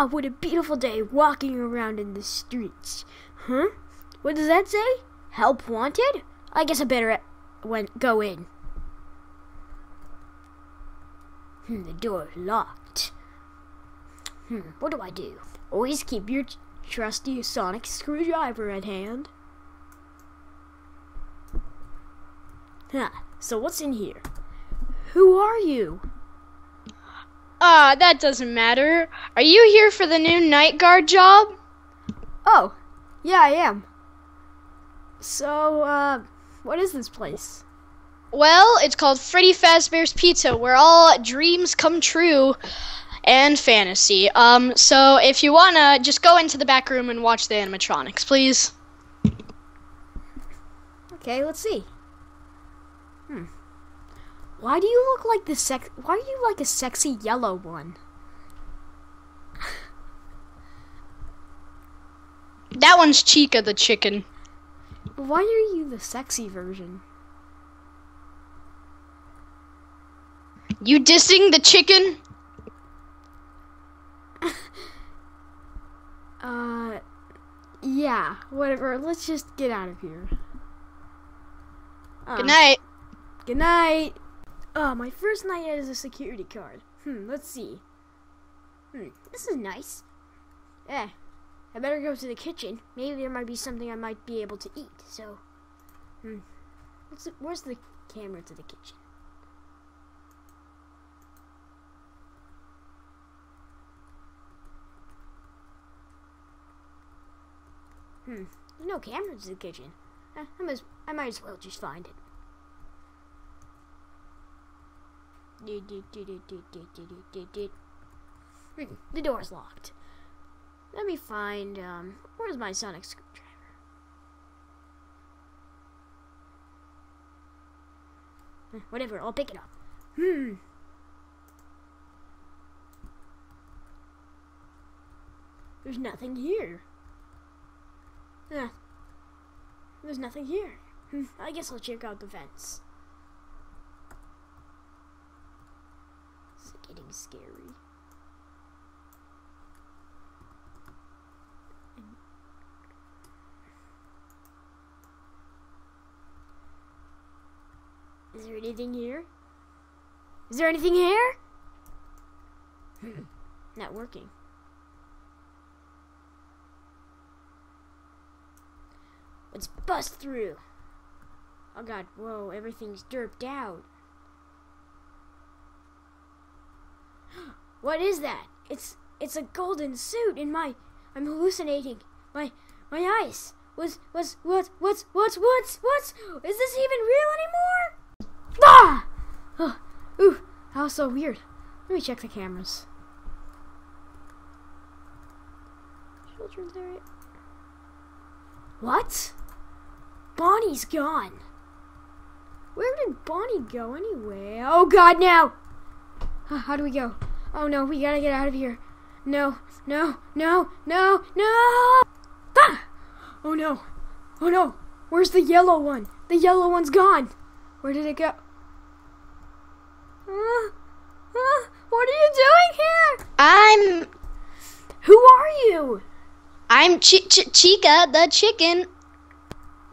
Ah, what a beautiful day walking around in the streets. Huh? What does that say? Help wanted? I guess I better uh, go in. Hmm, the door's locked. Hmm, what do I do? Always keep your trusty sonic screwdriver at hand. Huh, so what's in here? Who are you? Ah, uh, that doesn't matter. Are you here for the new night guard job? Oh, yeah, I am. So, uh, what is this place? Well, it's called Freddy Fazbear's Pizza, where all dreams come true and fantasy. Um, so if you wanna, just go into the back room and watch the animatronics, please. Okay, let's see. Hmm. Why do you look like the sex? Why are you like a sexy yellow one? that one's Chica the chicken. Why are you the sexy version? You dissing the chicken? uh, yeah, whatever. Let's just get out of here. Uh, Good night. Good night. Oh, my first night as a security card. Hmm, let's see. Hmm, this is nice. Eh, I better go to the kitchen. Maybe there might be something I might be able to eat. So, hmm, the, where's the camera to the kitchen? Hmm, no camera to the kitchen. Eh, I, must, I might as well just find it. The door's locked. Let me find, um, where's my sonic screwdriver? Whatever, I'll pick it up. Hmm. There's nothing here. Yeah. There's nothing here. I guess I'll check out the fence. This is getting scary. Is there anything here? Is there anything here? Hmm. Not working. Let's bust through. Oh god, whoa, everything's derped out. What is that? It's it's a golden suit in my I'm hallucinating. My my eyes. Was was what what's what's what's what's is this even real anymore? Ah! Oh, ooh, that was so weird. Let me check the cameras. Children's area. What? Bonnie's gone. Where did Bonnie go anyway? Oh god, now! How do we go? Oh no, we gotta get out of here. No, no, no, no, no! Ah! Oh no, oh no! Where's the yellow one? The yellow one's gone! Where did it go? Uh, uh, what are you doing here? I'm. Who are you? I'm Ch- Ch- Chica the chicken.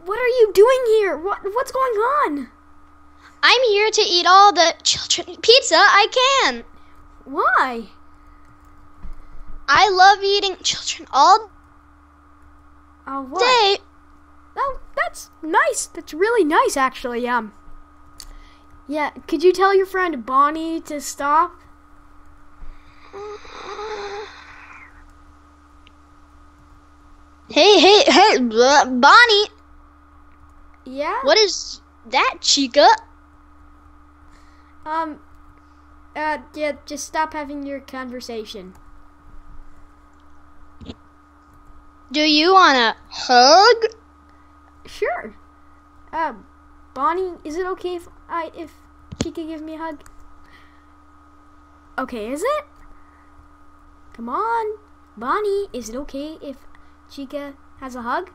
What are you doing here? What what's going on? I'm here to eat all the children pizza I can. Why? I love eating children all oh, what? day. Oh, that's nice. That's really nice, actually. Um. Yeah, could you tell your friend Bonnie to stop? Hey, hey, hey, Bonnie. Yeah? What is that, Chica? Um, uh, yeah, just stop having your conversation. Do you want a hug? Sure. Uh, Bonnie, is it okay if I, if she could give me a hug? Okay, is it? Come on. Bonnie, is it okay if Chica has a hug?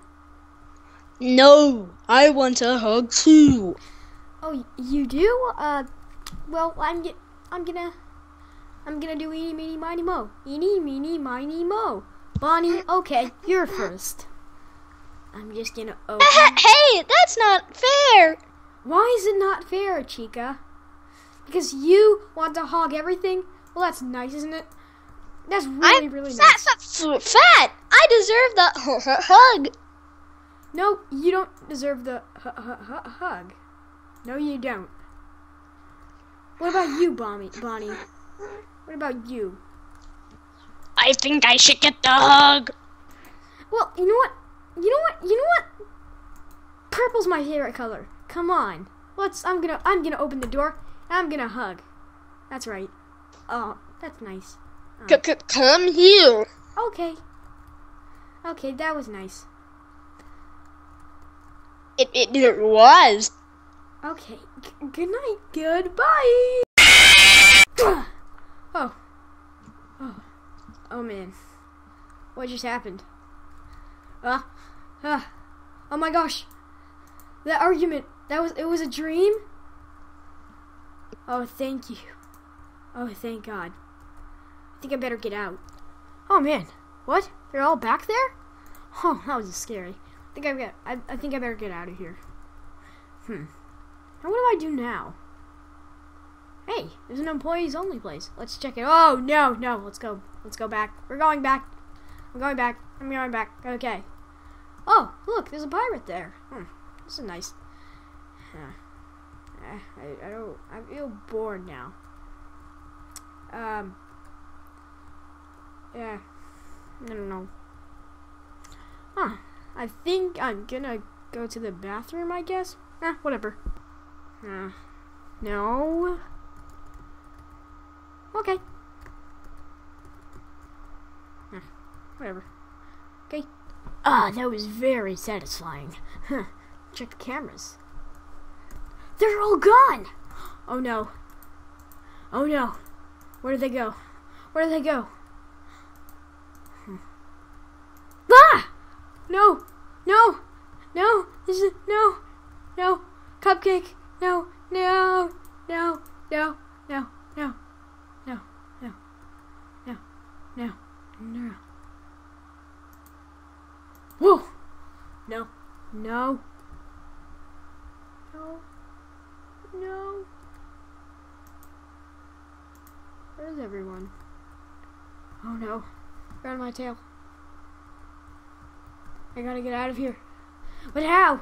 No, I want a hug too. Oh, you do? Uh, well, I'm I'm gonna I'm gonna do eeny, meeny, miny, mo. Eeny, meeny, miny, mo. Bonnie, okay, you're first. I'm just gonna open. hey, that's not fair. Why is it not fair, Chica? Because you want to hog everything? Well, that's nice, isn't it? That's really, I'm really fat, nice. fat, fat. I deserve the hug. No, you don't deserve the hu- hu- hu- hug. No, you don't. What about you, Bonnie? Bonnie? What about you? I think I should get the hug. Well, you know what? You know what? You know what? Purple's my favorite color. Come on. Let's. I'm gonna. I'm gonna open the door. And I'm gonna hug. That's right. Oh, that's nice. Um, c- c- come here. Okay. Okay, that was nice. It, it, it was. Okay. Good night. Goodbye. oh. Oh. Oh man. What just happened? Ah. Ah. Oh my gosh. That argument. That was. It was a dream. Oh, thank you. Oh, thank God. I think I better get out. Oh man. What? They're all back there? Oh, that was scary. I think I got. I, I think I better get out of here. Hmm. Now what do I do now? Hey, there's an employees only place. Let's check it. Oh no, no. Let's go. Let's go back. We're going back. I'm going back. I'm going back. Okay. Oh, look, there's a pirate there. Hmm. This is nice. Huh. Eh, I, I don't. I feel bored now. Um. Yeah. I don't know. Huh. I think I'm gonna go to the bathroom, I guess. Eh, whatever. Uh, no. Okay. Eh, whatever. Okay. Ah, that was very satisfying. Huh. Check the cameras. They're all gone! Oh no. Oh no. Where did they go? Where did they go? Hmm. Ah! No! No! No! This is no! No! Cupcake! No! No! No! No! No! No! No! No! No! No! No! Whoa! No! No! No! No! Where's everyone? Oh no! Around my tail. I gotta get out of here. But how?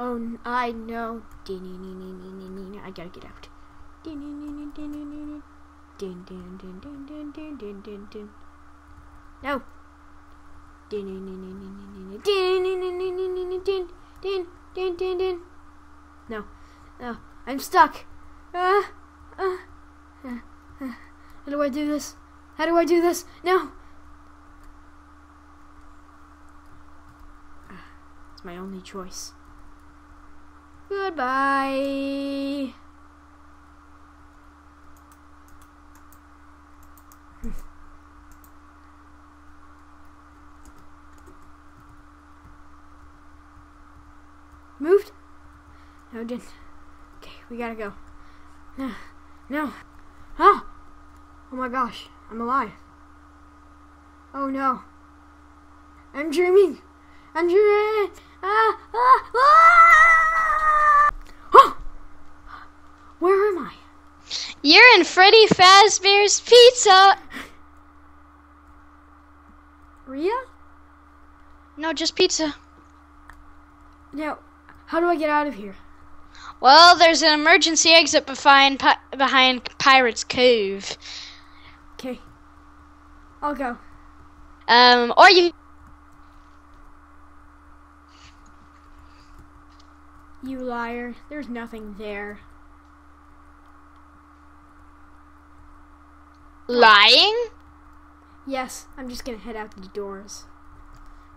Oh, I know. I gotta get out. No. No. No. I'm stuck. Uh, uh, uh, uh. How do I do this? How do I do this? No. It's my only choice. Goodbye. Moved? No, it didn't. Okay, we gotta go. No, no. Ah! Oh my gosh, I'm alive. Oh no. I'm dreaming. I'm dreaming. Ah, ah, ah! Oh! Where am I? You're in Freddy Fazbear's Pizza. Ria? No, just pizza. Now, how do I get out of here? Well, there's an emergency exit behind pi- behind Pirate's Cove. Okay. I'll go. Um, or you You liar. There's nothing there. Lying. Yes, I'm just gonna head out the doors.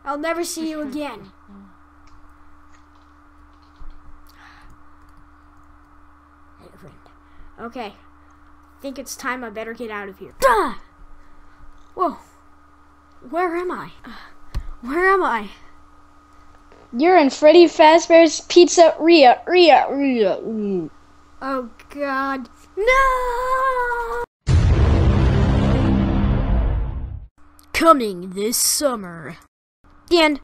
I'll never see you again. Okay. Think it's time I better get out of here. Ah! Whoa. Where am I? Where am I? You're in Freddy Fazbear's Pizzeria. Ria, Ria. Oh god. No! Coming this summer. The end.